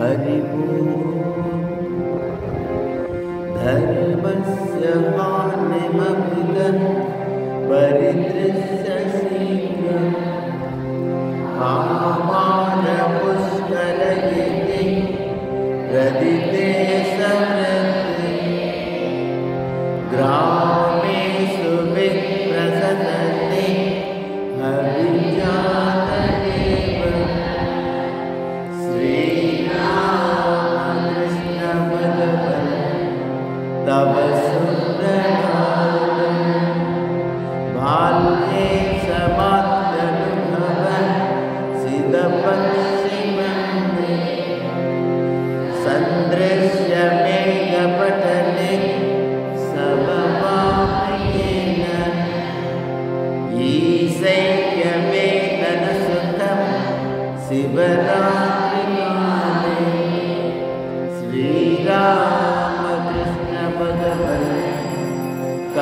हरिभो धर्मस्य हानिममिदं परिदृश्य शीघ्रम् कामानपुष्करगिरि प्रदिते समृद्धि ग्रामेषु विप्रसदति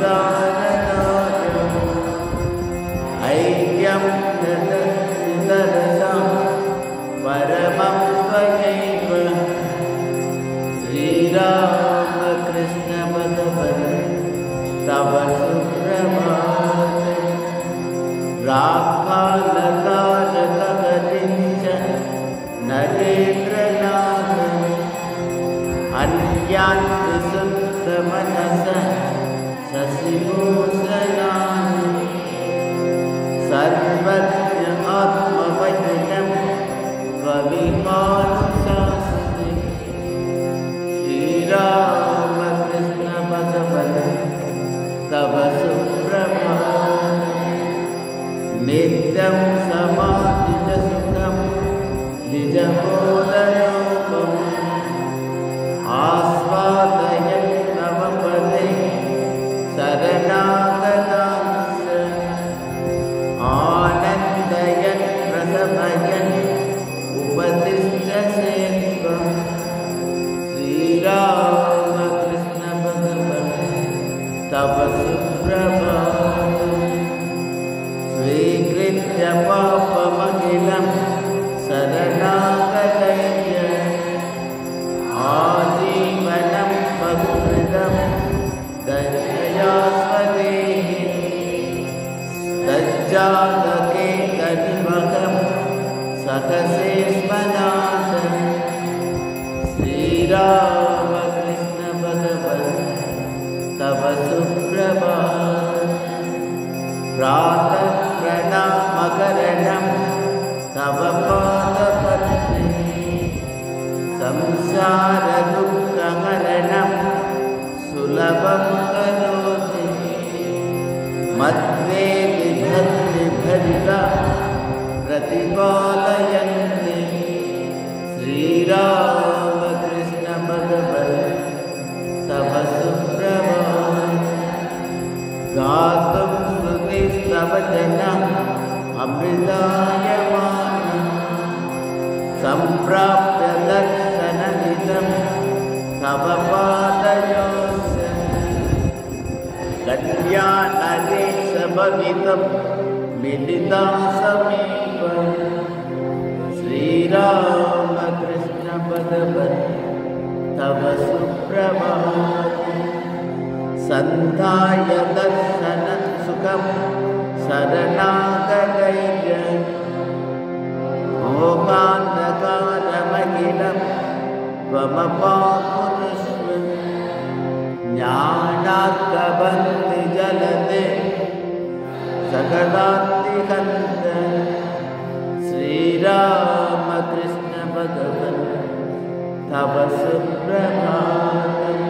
सारदाय ऐक्यं ददर्शं परमं त्वयैव श्रीरामकृष्ण भगवन् तव सुप्रभातम् राकालकालकवलिञ्च नरेन्द्रनाथ अन्यान्ति सुप्तमनस तज्जातके तनिमकं सकसे स्मनाथ श्रीरामकृष्ण भगवन् तव सुप्रभातम्। प्रातः प्रणामकरणं तव पादपत्नी संसारदुःखहरणं सुलभं करोति। विभक्तिभरिता प्रतिपालयन्ति श्रीरामकृष्ण भगवन् तव सुप्रभातम् गातुं स्तुतिस्तव जनम् अमृतायमानम् सम्प्राप्य दर्शनमिदं तव पादयोस्य कल्याणरे सभवितं मिलिता समीप श्रीरामकृष्ण भगवन् तव सुप्रभातम् सन्धाय दर्शनसुखं शरणागतैर्य मोकान्धकारमखिलं त्वमपापुरुष्व ज्ञानात्कबन्ति जलते सकलात्तिकन्द श्रीरामकृष्ण भगवन् तव सुप्रभातम्।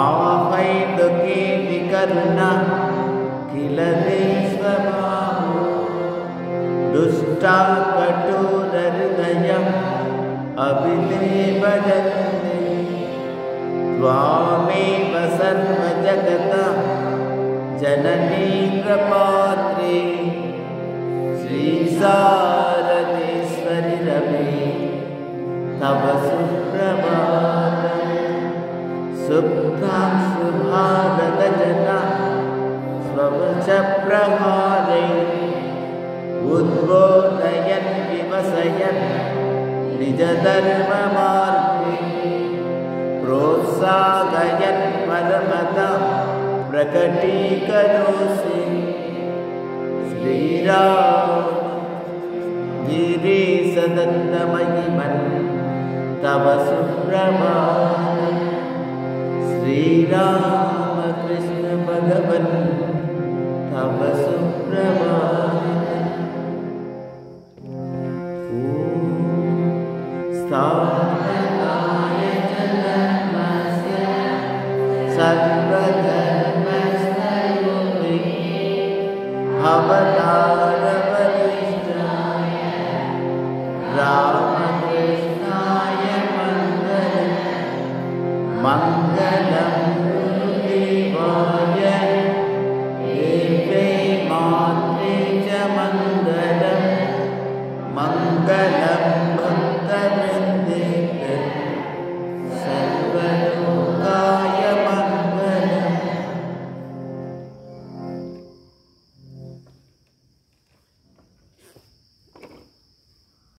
आहैन्दुकेति करुणा किल ते स्वभावो दुष्टा कठोरहृदयम् अभिलेभजन्ते त्वामेव सर्वजगत जननी प्रपात्रे श्रीसारदेश्वरि रमे तव सुप्रभातम्। सुप्तां सुभारतजना स्ववचप्रहारे उद्बोधयन् विवसयन् निजधर्ममार्गे प्रोत्साहयन् परमता प्रकटीकरोसि। श्रीराम गिरीशदत्तमहिमन् तव सुप्रभातम्। श्रीरामकृष्ण भगवन् तव सुप्रभातम्। स्थापनाय अवतारवरिष्ठाय रामकृष्णाय मङ्गलम् मङ्गलं